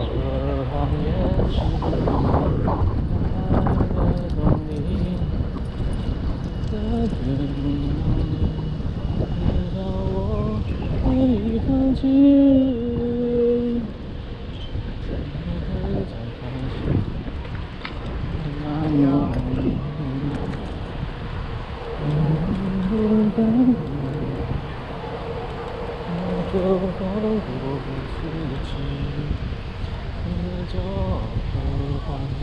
是爱的动力，的原因，直到我愿意放弃。才发现那么远。就放过自己，你就不怀念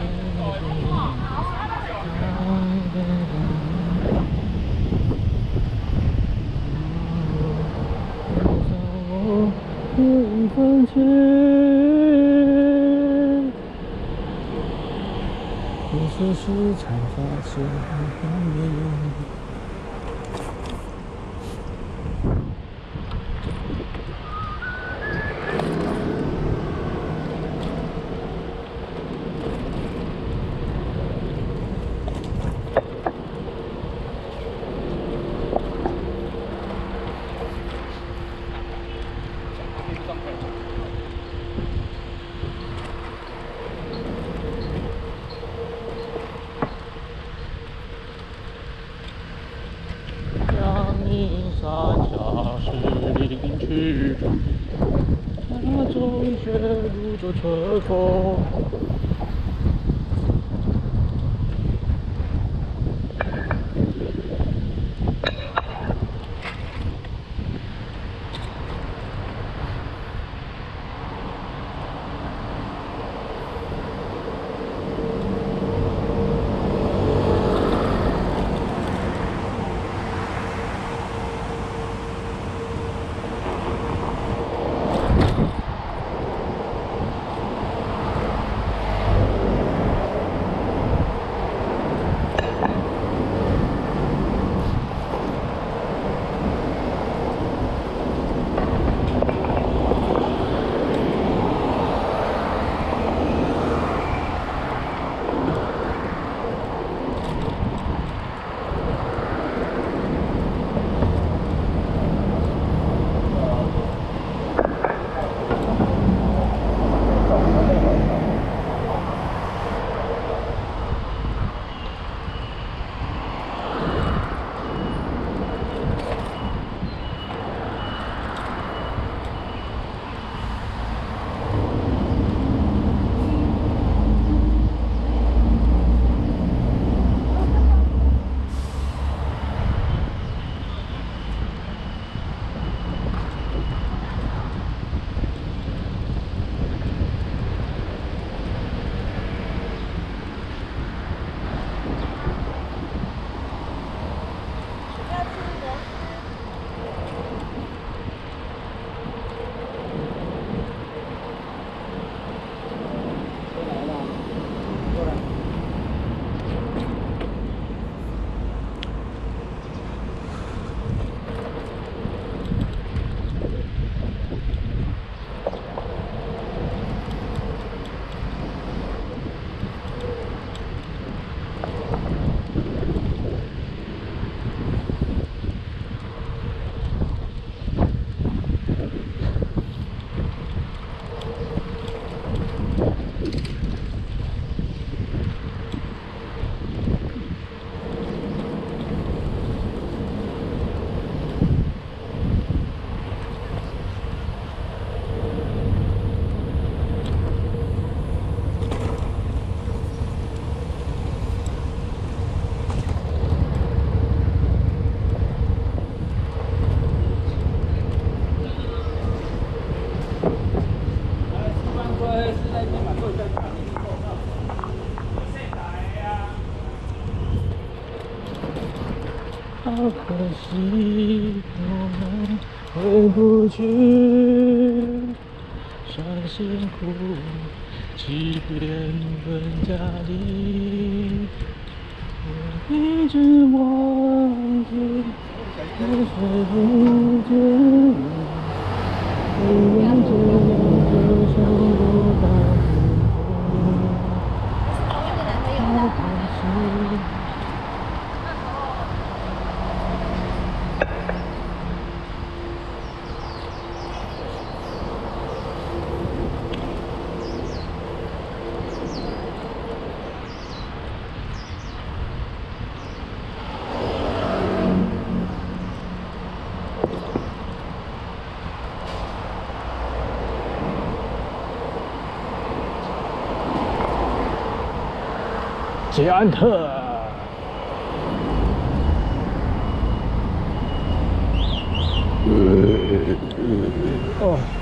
我愿意放弃，你此时才发现你。阳明山下是林区，家中却如着春风。好可惜，我们回不去。伤心苦，即便分家里，我一直忘记，我却不见你。一眼之间就想不到你，好可惜。捷安特。哦。